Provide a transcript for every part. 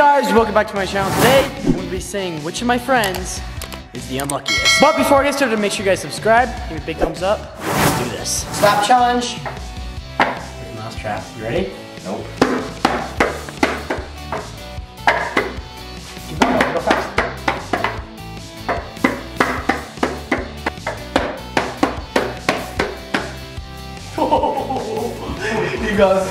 Guys, welcome back to my channel. Today, I'm going to be saying which of my friends is the unluckiest. But before I get started, make sure you guys subscribe, give me a big thumbs up. Let's do this. Stop challenge. Mouse trap. You ready? Nope. Keep going, go fast. You got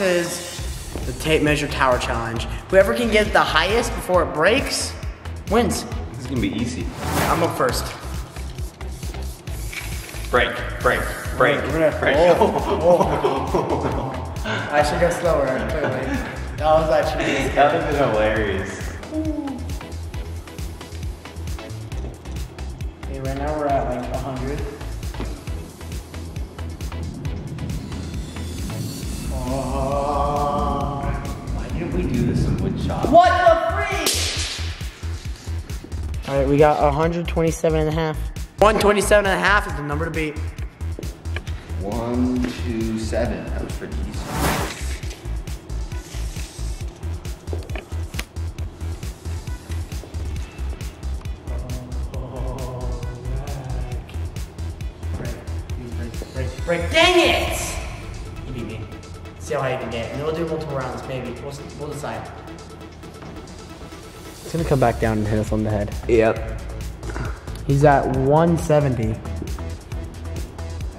this is the tape measure tower challenge. Whoever can get the highest before it breaks wins. This is gonna be easy. I'm up first. Break, break, break, We're gonna- break. I should go slower, clearly. That was actually That would have been hilarious. Okay, right now we're at like 100. This in wood shop? What the freak? All right, we got 127 and a half. 127 and a half is the number to beat. One, two, seven. That was pretty easy. Break, break, break, break. Dang it! You beat me. See how high you can get. And then we'll do multiple rounds, maybe. We'll, we'll decide. It's gonna come back down and hit us on the head. Yep. He's at 170.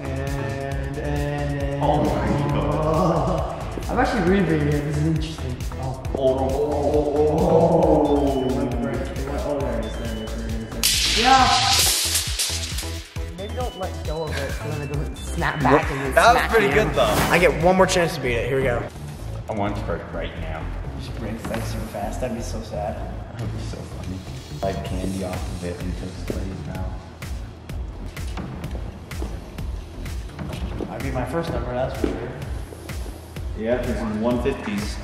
And, and, and. Oh my god. I'm actually really big here. This is interesting. Oh. Oh. It went break. It went, oh, there it is. There it is. There it is. Yeah. Maybe don't let go of it so then it doesn't snap back and then That was smack pretty you. good though. I get one more chance to beat it. Here we go. I want to break right now. Just break that super fast. That'd be so sad. That would be so funny. Like candy off of it and just play it now. I'd be my first number, that's for sure. Yeah, it's in 150s.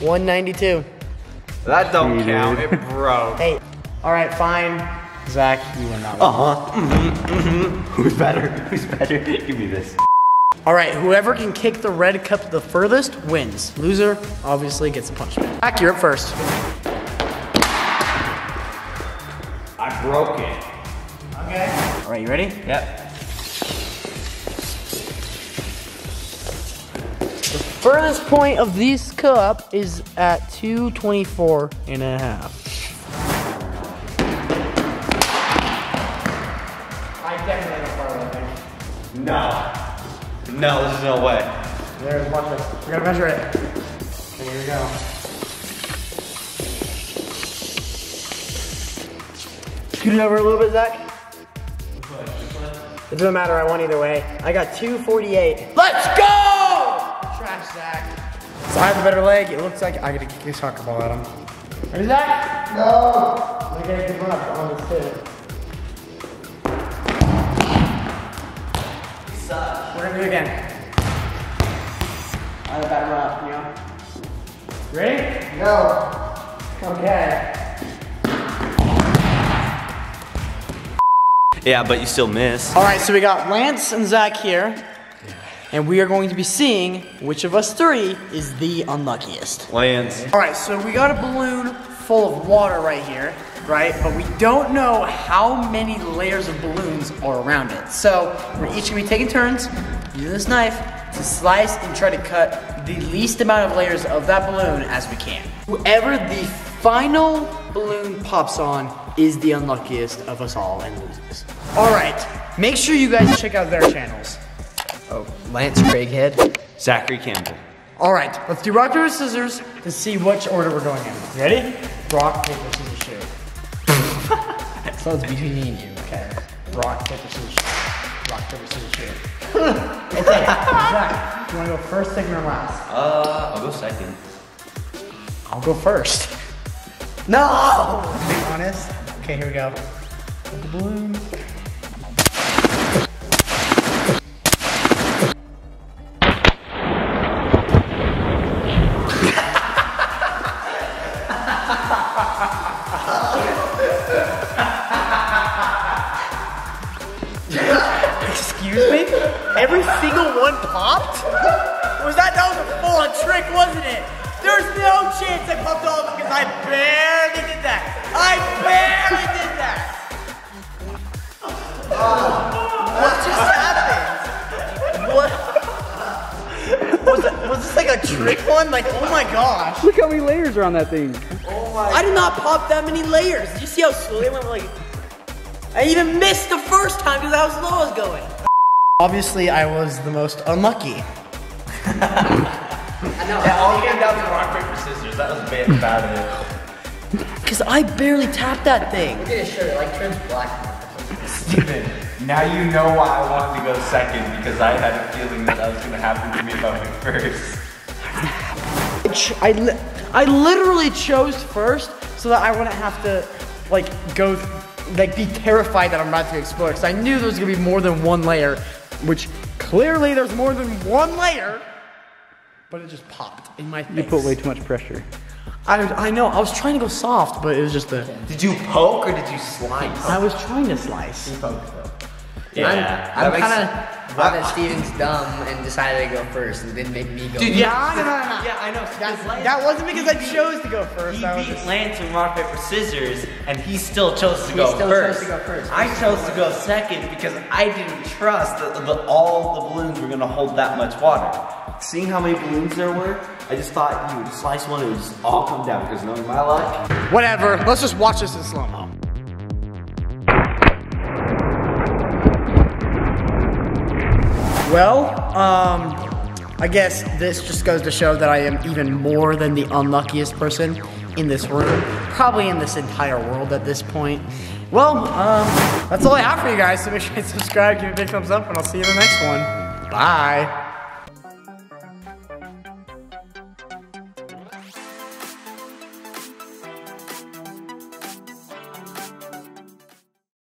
One ninety-two. That don't count. It broke. Hey. All right, fine. Zac, you win that one. Uh huh. Mm-hmm. Mm-hmm. Who's better? Who's better? Give me this. All right, whoever can kick the red cup the furthest wins. Loser obviously gets a punishment. Zac, you're up first. I broke it. Okay. All right, you ready? Yep. The furthest point of this cup is at 224 and a half. I definitely know far away. No. No, there's no way. There's watch this. We're gonna measure it. Okay, here we go. Scoot it over a little bit, Zac. It doesn't matter, I won either way. I got 248. Let's go! Trash, Zac. So I have a better leg. It looks like I gotta kick this soccer ball at him. Ready, Zac? No! I gotta give up on this too. We're gonna do it again. I have a bad run up, you know? Ready? Go. Okay. Yeah, but you still miss. All right, so we got Lance and Zac here, and we are going to be seeing which of us three is the unluckiest. Lance. All right, so we got a balloon full of water right here, right? But we don't know how many layers of balloons are around it. So we're each gonna be taking turns using this knife to slice and try to cut the least amount of layers of that balloon as we can. Whoever the final balloon pops on is the unluckiest of us all and loses. All right, make sure you guys check out their channels. Oh, Lance Craighead. Zachary Campbell. All right, let's do rock, paper, scissors to see which order we're going in. Ready? Rock, paper, scissors, shoot. So it's between me and you, okay? Rock, paper, scissors, shoot. Rock, paper, scissors, shoot. okay, Zac, you wanna go first, second, or last? Uh, I'll go second. I'll go first. No! Be honest. Okay, here we go. The balloon. No chance I popped all of them because I barely did that. I barely did that. what just happened? What? Was, it, was this like a trick one? Like, oh my gosh. Look how many layers are on that thing. Oh my. I did not pop that many layers. Did you see how slowly I went? Like, I even missed the first time because how slow I was going. Obviously, I was the most unlucky. Yeah, all came down to rock, paper, scissors. That was bad about it. Because I barely tapped that thing. Look at his shirt, like turns black. Stephen, now you know why I wanted to go second because I had a feeling that that was gonna happen to me if I went first. I, I, li- I literally chose first so that I wouldn't have to like go like be terrified that I'm about to explode because I knew there was gonna be more than one layer, which clearly there's more than one layer, but it just popped in my face. You put way too much pressure. I, I know. I was trying to go soft, but it was just the. Did you poke or did you slice? I was trying to slice. Yeah, I'm, I'm kind of glad that Stephen's dumb and decided to go first and didn't make me go. Dude, first. yeah, No, no, no, no. yeah, I know. That, that wasn't because I chose to go first. He I was beat just- Lance in rock, paper, scissors, and he still chose to He go still first. chose to go first. I chose to go second because I didn't trust that the, all the balloons were gonna hold that much water. Seeing how many balloons there were, I just thought you would slice one, and it would just all come down because knowing my luck, Whatever. Let's just watch this in slow Well, um, I guess this just goes to show that I am even more than the unluckiest person in this room, probably in this entire world at this point. Well, um, that's all I have for you guys. So make sure you subscribe, give me a big thumbs up, and I'll see you in the next one. Bye.